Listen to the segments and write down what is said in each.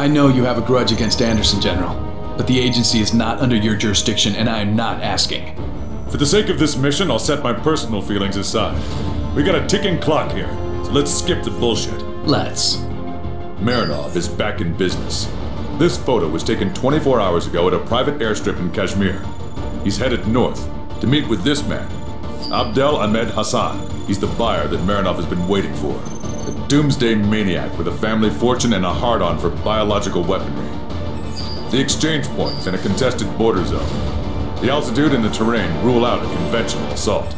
I know you have a grudge against Anderson, General, but the agency is not under your jurisdiction, and I am not asking. For the sake of this mission, I'll set my personal feelings aside. We got a ticking clock here, so let's skip the bullshit. Let's. Merinov is back in business. This photo was taken 24 hours ago at a private airstrip in Kashmir. He's headed north to meet with this man, Abdel Ahmed Hassan. He's the buyer that Merinov has been waiting for. Doomsday maniac with a family fortune and a hard-on for biological weaponry. The exchange point's in a contested border zone. The altitude and the terrain rule out a conventional assault.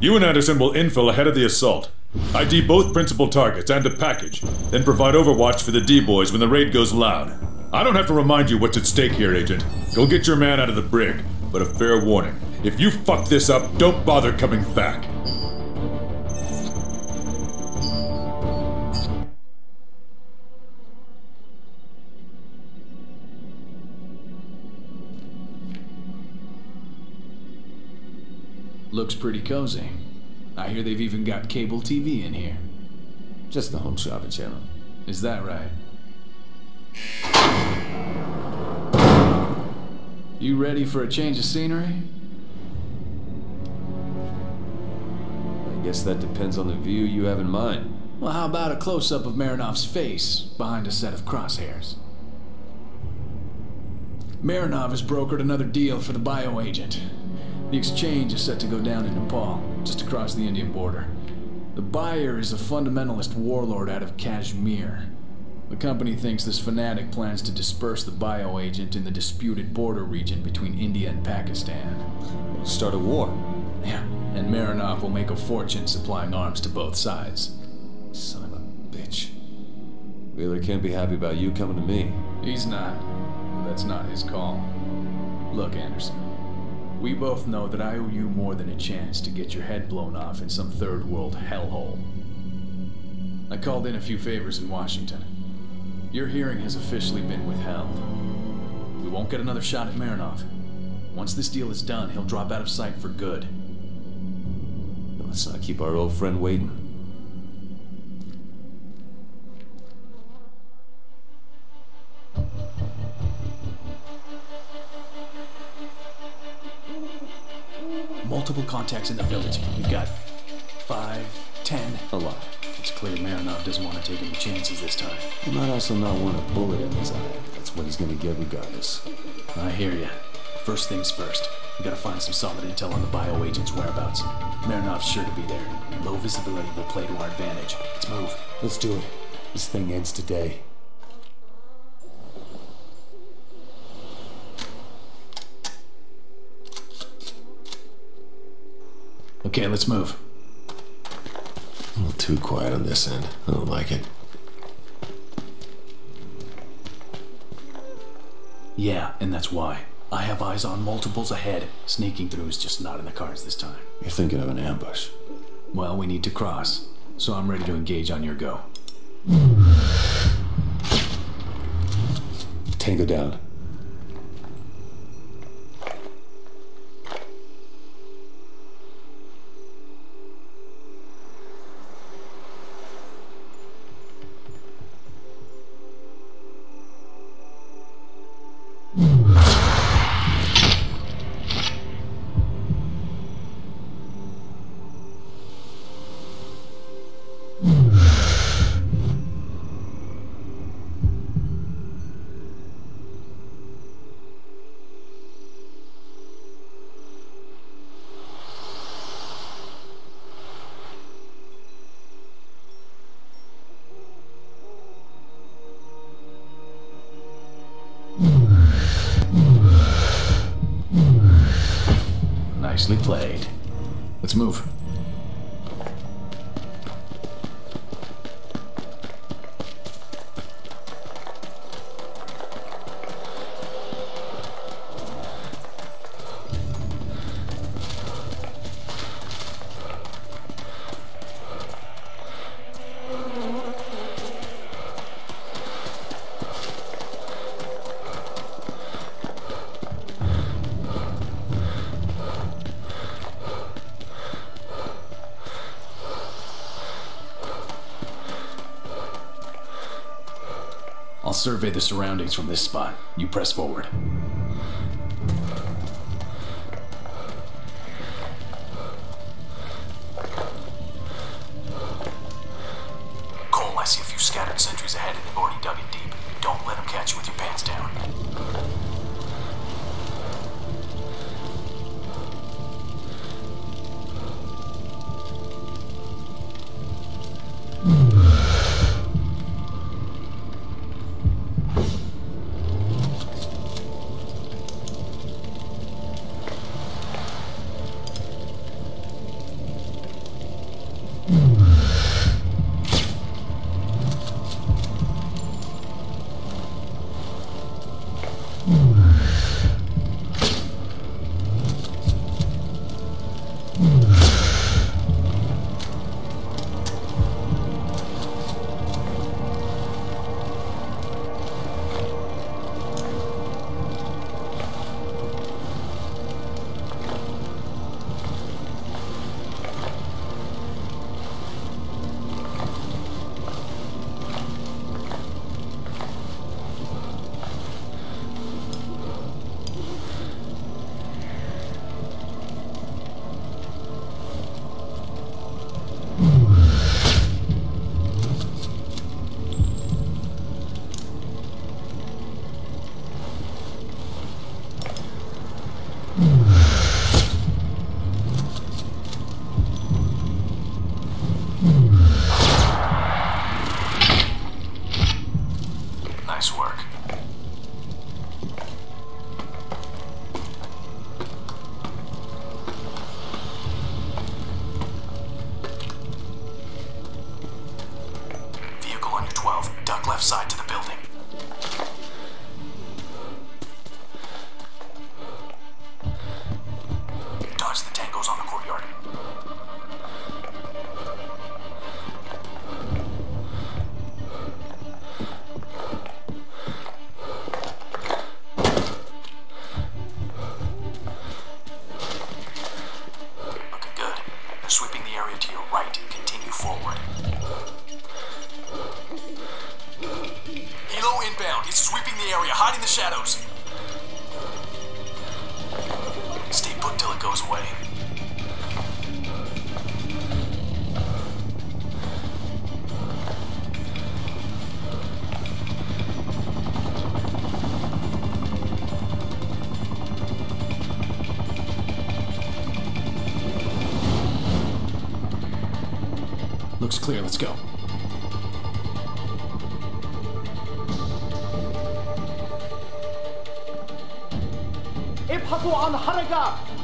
You and Anderson will infill ahead of the assault. ID both principal targets and a package, then provide overwatch for the D-boys when the raid goes loud. I don't have to remind you what's at stake here, Agent. Go get your man out of the brig, but a fair warning. If you fuck this up, don't bother coming back. Looks pretty cozy. I hear they've even got cable TV in here. Just the home shopping channel. Is that right? You ready for a change of scenery? I guess that depends on the view you have in mind. Well, how about a close-up of Merinov's face behind a set of crosshairs? Merinov has brokered another deal for the bioagent. The exchange is set to go down in Nepal, just across the Indian border. The buyer is a fundamentalist warlord out of Kashmir. The company thinks this fanatic plans to disperse the bioagent in the disputed border region between India and Pakistan. Start a war. Yeah, and Merinov will make a fortune supplying arms to both sides. Son of a bitch. Wheeler can't be happy about you coming to me. He's not. That's not his call. Look, Anderson. We both know that I owe you more than a chance to get your head blown off in some third world hellhole. I called in a few favors in Washington. Your hearing has officially been withheld. We won't get another shot at Merinov. Once this deal is done, he'll drop out of sight for good. Let's not keep our old friend waiting. Multiple contacts in the village. We've got five, ten. A lot. It's clear Merinov doesn't want to take any chances this time. He might also not want a bullet in his eye. That's what he's gonna get regardless. I hear you. First things first. We gotta find some solid intel on the bioagent's whereabouts. Merinov's sure to be there. Low visibility will play to our advantage. Let's move. Let's do it. This thing ends today. Okay, let's move. A little too quiet on this end. I don't like it. Yeah, and that's why. I have eyes on multiples ahead. Sneaking through is just not in the cards this time. You're thinking of an ambush. Well, we need to cross, so I'm ready to engage on your go. Tango down. Nicely played. Let's move. Survey the surroundings from this spot. You press forward. goes away. Looks clear, let's go. Hey, Pakwa on!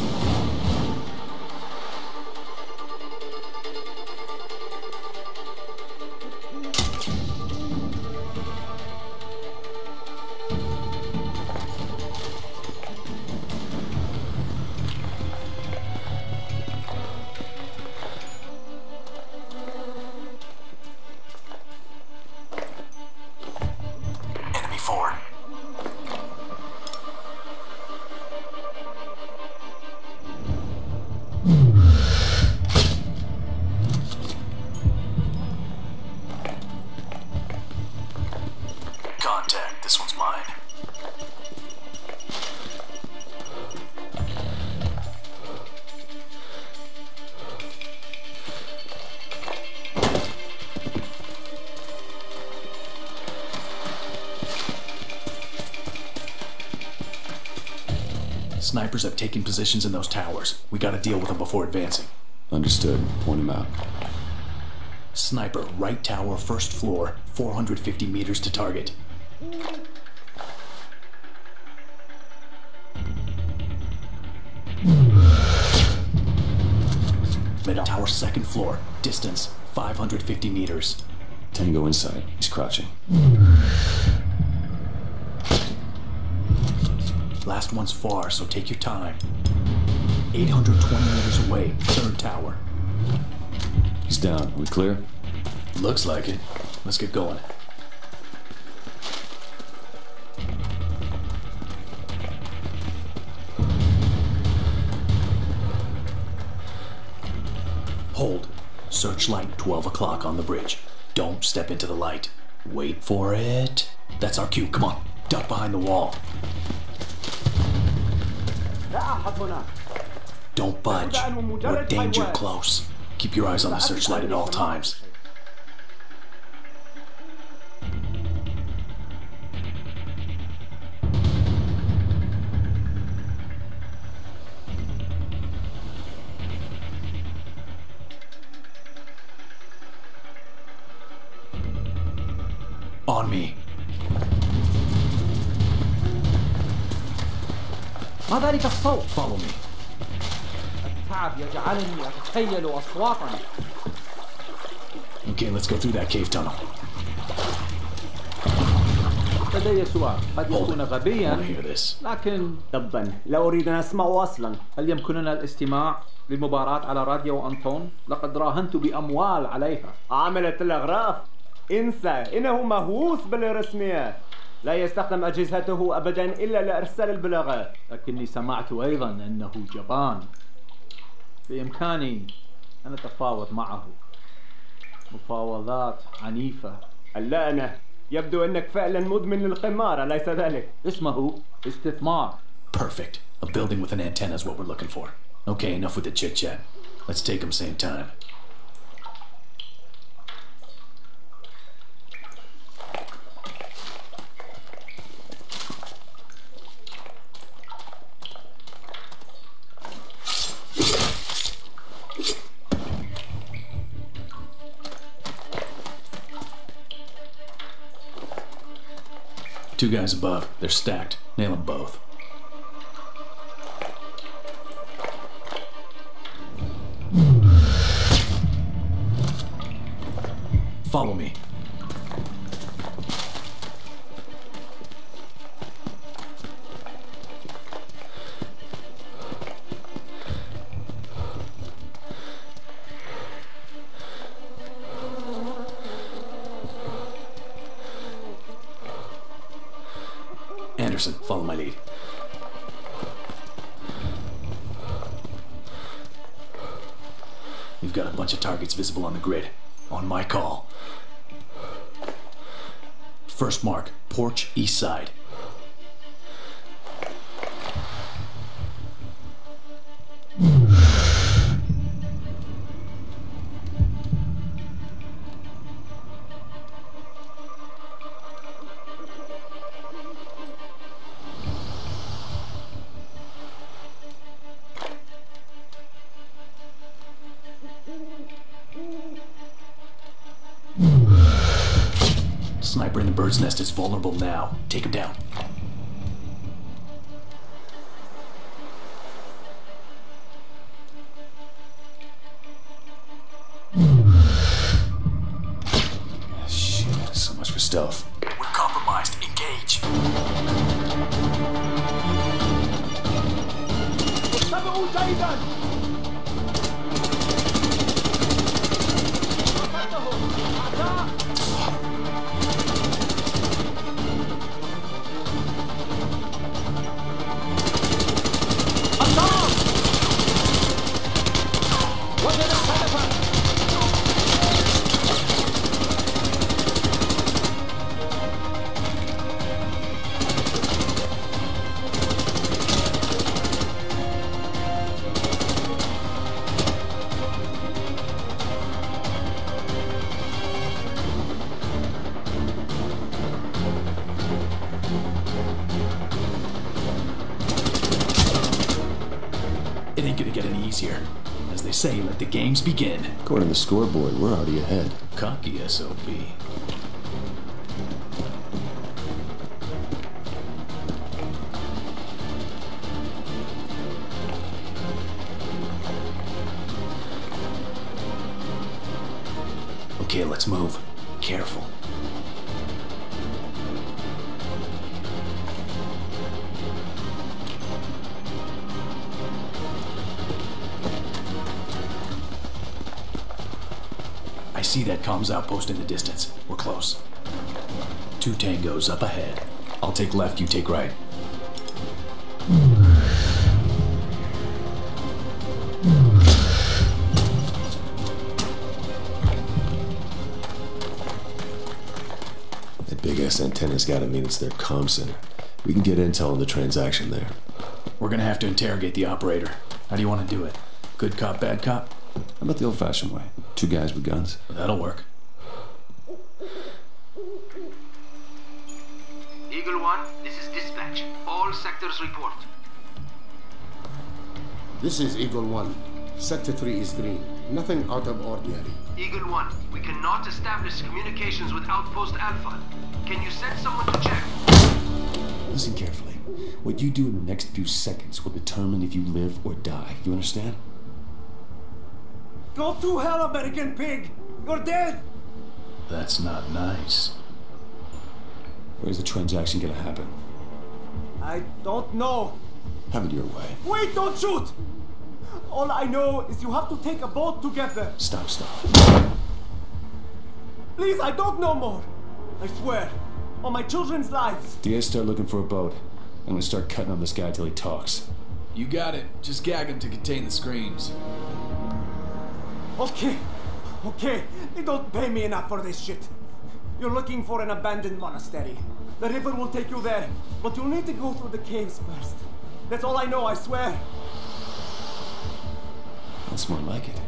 Snipers have taken positions in those towers. We gotta deal with them before advancing. Understood. Point him out. Sniper, right tower, first floor, 450 meters to target. Mid tower, second floor, distance 550 meters. Tango inside. He's crouching. Last one's far, so take your time. 820 meters away, third tower. He's down. We clear? Looks like it. Let's get going. Hold. Searchlight 12 o'clock on the bridge. Don't step into the light. Wait for it. That's our cue. Come on. Duck behind the wall. Don't budge. We're danger close. Keep your eyes on the searchlight at all times. ذلك الصوت؟ Follow me. التعب يجعلني أتخيل أصواتا Okay, let's go through that cave tunnel. لدي سؤال قد يكون غبيا hear this. لكن تبا لا أريد أن أسمعه أصلا هل يمكننا الاستماع للمباراة على راديو أنطون؟ لقد راهنت بأموال عليها عملة الأغراف إنسى إنه مهووس بالرسميات لا يستخدم أجهزته أبدا إلا لإرسال البلاغات لكني سمعت أيضا أنه جبان بإمكاني أن أتفاوض معه مفاوضات عنيفة اللعنة يبدو أنك فعلا مدمن للقمار أليس ذلك؟ اسمه استثمار Perfect. A building with an antenna is what we're looking for. Okay, enough with the chit chat. Let's take them same time. Two guys above. They're stacked. Nail them both. Follow me. Anderson, follow my lead. We've got a bunch of targets visible on the grid. On my call. First mark, porch east side. Sniper in the bird's nest is vulnerable now. Take him down. Shit, so much for stealth. We're compromised. Engage. Say, let the games begin. According to the scoreboard, we're already ahead. Cocky SOB. Okay, let's move. Careful. See that comms outpost in the distance. We're close. Two tangos up ahead. I'll take left, you take right. That big ass antenna's gotta mean it's their comm center. We can get intel on the transaction there. We're gonna have to interrogate the operator. How do you want to do it? Good cop, bad cop? How about the old fashioned way? Two guys with guns? That'll work. Eagle 1, this is dispatch. All sectors report. This is Eagle 1. Sector 3 is green. Nothing out of ordinary. Eagle 1, we cannot establish communications with Outpost Alpha. Can you send someone to check? Listen carefully. What you do in the next few seconds will determine if you live or die. You understand? Go to hell, American pig! You're dead! That's not nice. Where's the transaction gonna happen? I don't know. Have it your way. Wait, don't shoot! All I know is you have to take a boat to get there. Stop, stop. Please, I don't know more. I swear. On my children's lives. Diaz, start looking for a boat. I'm gonna start cutting on this guy till he talks. You got it. Just gag him to contain the screams. Okay. Okay. They don't pay me enough for this shit. You're looking for an abandoned monastery. The river will take you there, but you'll need to go through the caves first. That's all I know, I swear. That's more like it.